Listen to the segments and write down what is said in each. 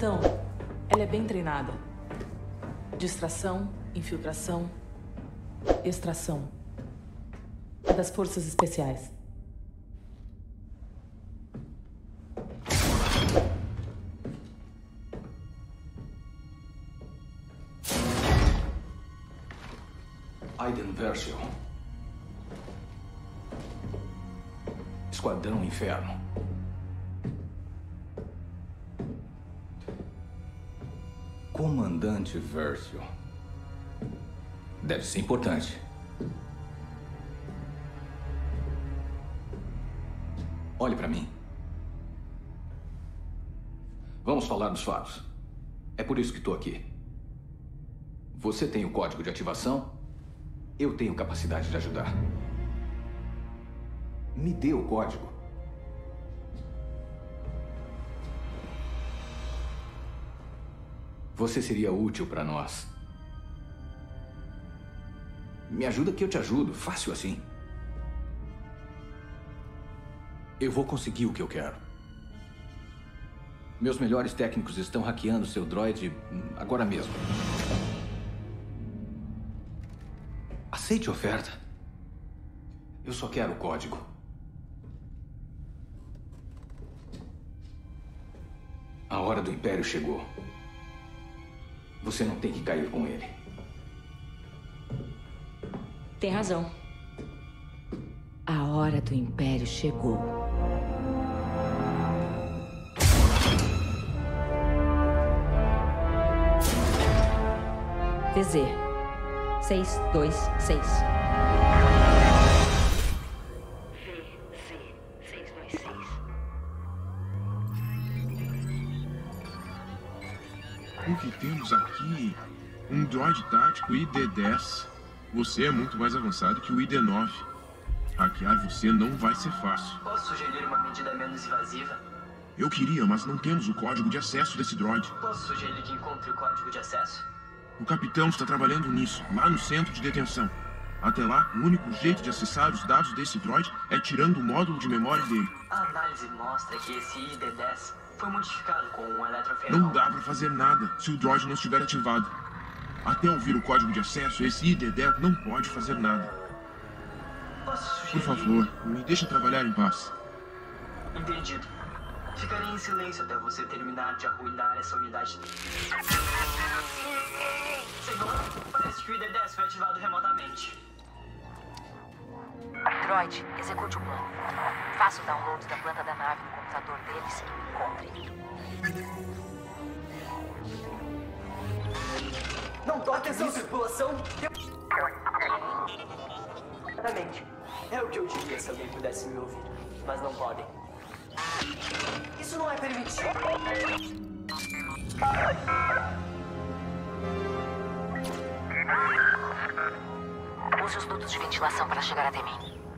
Capitão, ela é bem treinada. Distração, infiltração, extração. É das forças especiais. Aiden Versio. Esquadrão Inferno. Comandante Versio. Deve ser importante. Olhe para mim. Vamos falar dos fatos. É por isso que estou aqui. Você tem o código de ativação? Eu tenho capacidade de ajudar. Me dê o código. Você seria útil para nós. Me ajuda que eu te ajudo. Fácil assim. Eu vou conseguir o que eu quero. Meus melhores técnicos estão hackeando seu droid agora mesmo. Aceite a oferta. Eu só quero o código. A hora do Império chegou. Você não tem que cair com ele. Tem razão. A hora do Império chegou. VZ 626. Que temos aqui? Um droid tático ID-10. Você é muito mais avançado que o ID-9. Hackear você não vai ser fácil. Posso sugerir uma medida menos invasiva? Eu queria, mas não temos o código de acesso desse droid. Posso sugerir que encontre o código de acesso? O capitão está trabalhando nisso, lá no centro de detenção. Até lá, o único jeito de acessar os dados desse droid é tirando o módulo de memória dele. A análise mostra que esse ID-10 foi modificado com um eletrofenol. Não dá para fazer nada se o droid não estiver ativado. Até ouvir o código de acesso, esse ID-10 não pode fazer nada. Posso Por favor, me deixe trabalhar em paz. Entendido. Ficarei em silêncio até você terminar de arruinar essa unidade. Senhor, parece que o ID-10 foi ativado remotamente. Droid, execute o plano. Faça o download da planta da nave no computador deles e me encontre. Não toque essa tripulação! Exatamente. É o que eu diria se alguém pudesse me ouvir. Mas não podem. Isso não é permitido. Use os dutos de ventilação para chegar até mim.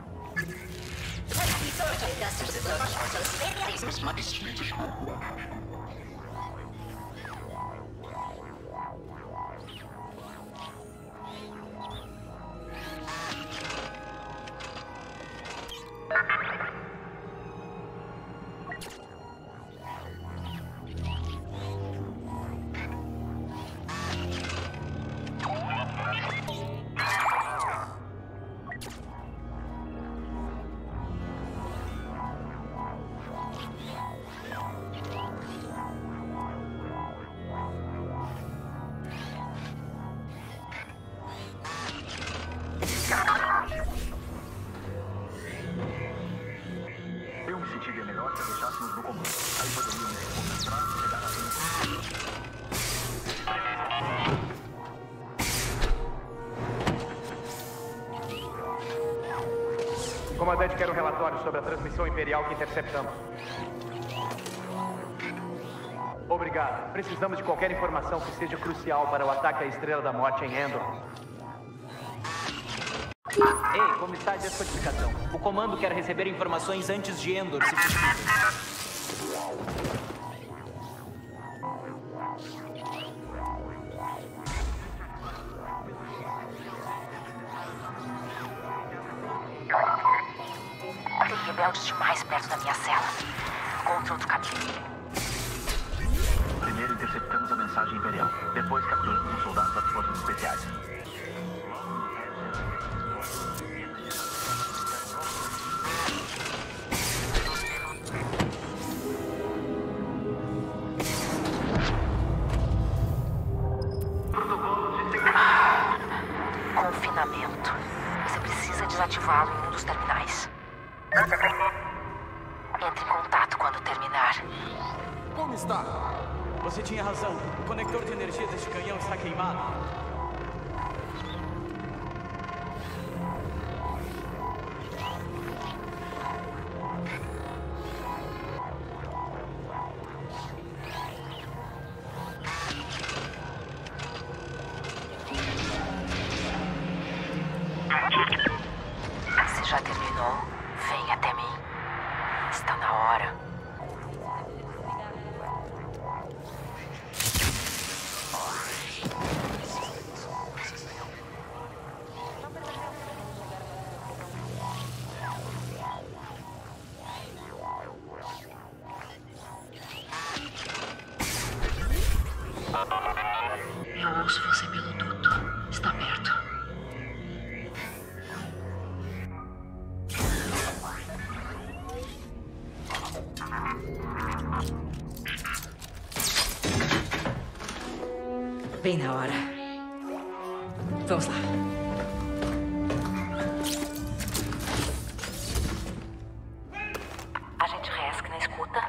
Teraz widzę, że ja sobie zobaczę, co jest w Comandante, quero um relatório sobre a transmissão imperial que interceptamos. Obrigado. Precisamos de qualquer informação que seja crucial para o ataque à Estrela da Morte em Endor. Ei, como está a descodificação? O comando quer receber informações antes de Endor, se possível. rebeldes demais perto da minha cela. Encontre outro caminho. Primeiro interceptamos a mensagem imperial. Depois capturamos os soldados das forças especiais. Bem na hora. Vamos lá. Agente Resk na escuta.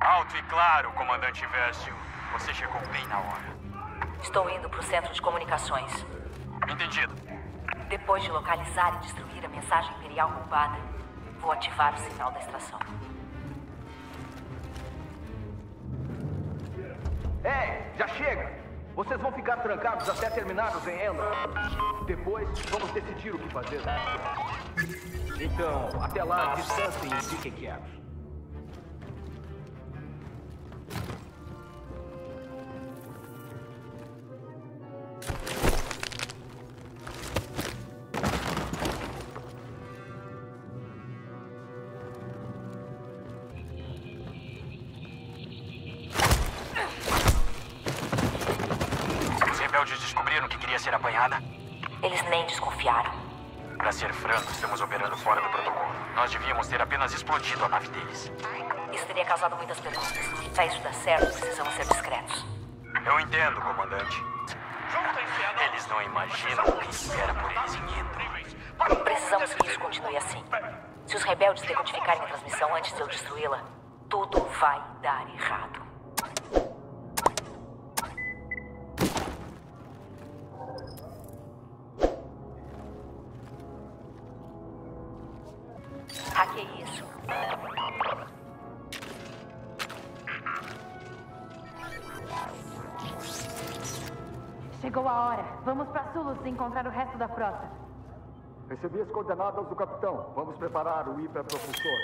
Alto e claro, comandante Vessel. Você chegou bem na hora. Estou indo para o centro de comunicações. Entendido. Depois de localizar e destruir a mensagem imperial roubada, vou ativar o sinal da extração. Ei, já chega! Vocês vão ficar trancados até terminarmos em Endor. Depois, vamos decidir o que fazer. Então, até lá, distancem e fiquem quietos. Descobriram que queria ser apanhada? Eles nem desconfiaram. Para ser franco, estamos operando fora do protocolo. Nós devíamos ter apenas explodido a nave deles. Isso teria causado muitas perguntas. Para isso dar certo, precisamos ser discretos. Eu entendo, comandante. Eles não imaginam o que espera por eles em Endor. Precisamos que isso continue assim. Se os rebeldes decodificarem a transmissão antes de eu destruí-la, tudo vai dar errado. Hackei isso. Chegou a hora. Vamos para Sulos e encontrar o resto da frota. Recebi as coordenadas do capitão. Vamos preparar o hiperpropulsor.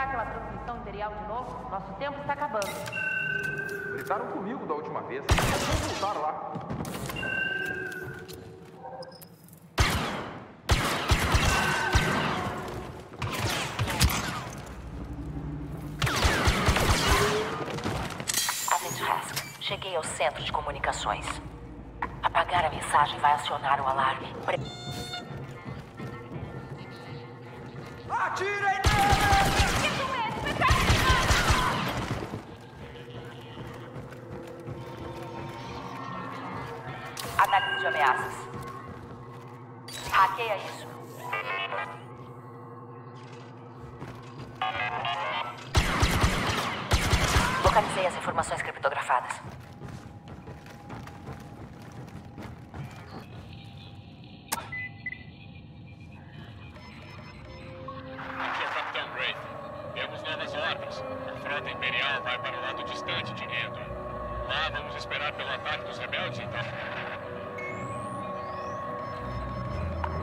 Aquela transmissão imperial de novo? Nosso tempo está acabando. Gritaram comigo da última vez. Vamos voltar lá. Agente Hask, cheguei ao centro de comunicações. Apagar a mensagem vai acionar o alarme. Pre- Atirem Análise de ameaças. Hackeia isso. Localizei as informações criptografadas. Aqui é Capitão Gray. Temos novas ordens. A frota imperial vai para o lado distante de Endor. Lá vamos esperar pelo ataque dos rebeldes, então.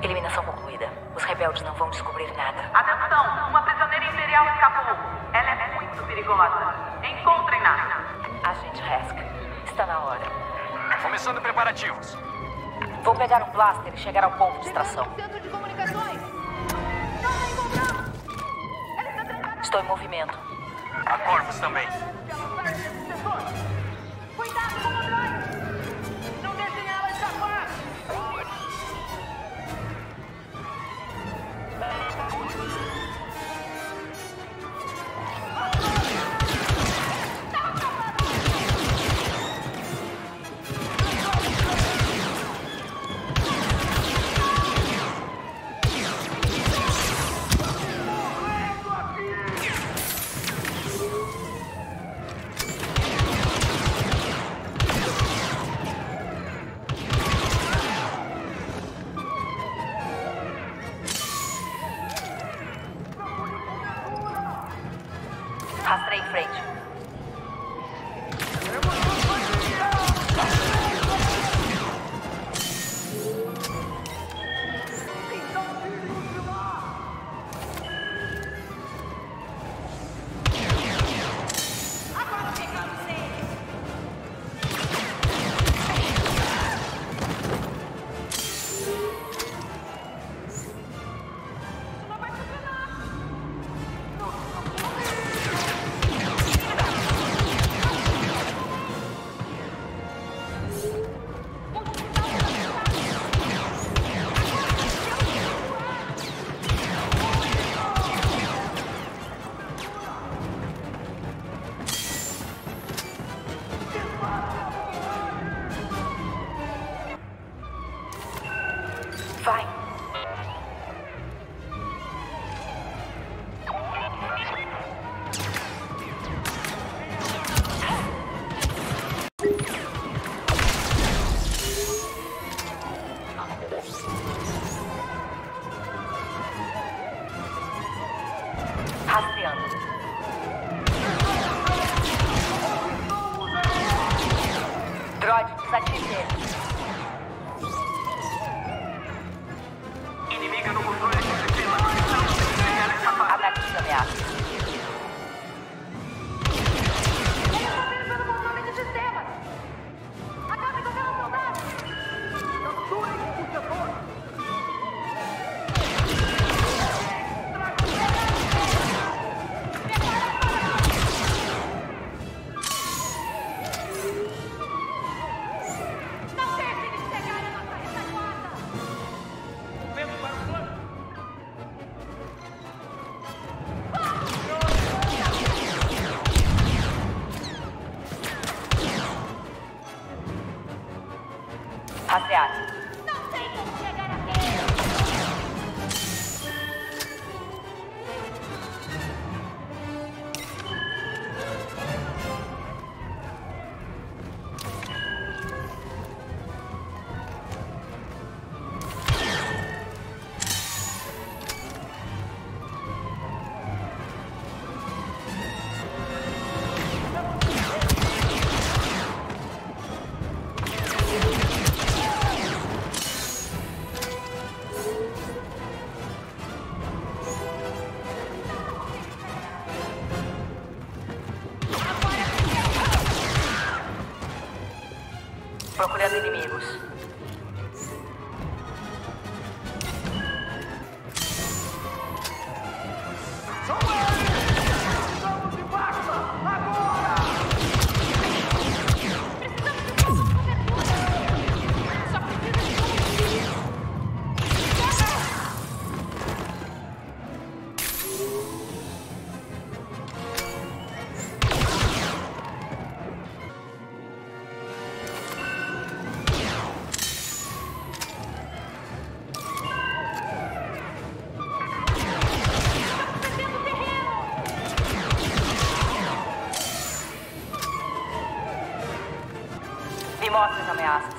Eliminação concluída. Os rebeldes não vão descobrir nada. Atenção! Uma prisioneira imperial escapou. Ela é muito perigosa. Encontrem-na. Agente Hask, está na hora. Começando preparativos. Vou pegar um blaster e chegar ao ponto de extração. Centro de comunicações. Estou em movimento. A Corvus também. Rastrei em frente. Rastreando. Droid, bosses on my ass.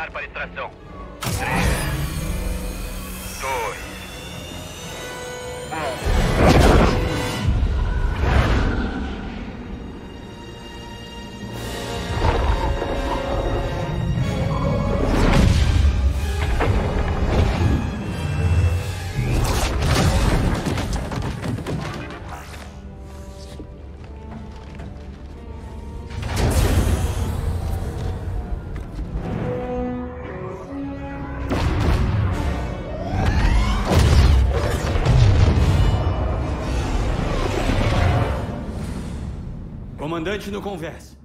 Preparar para extração. Comandante no converse.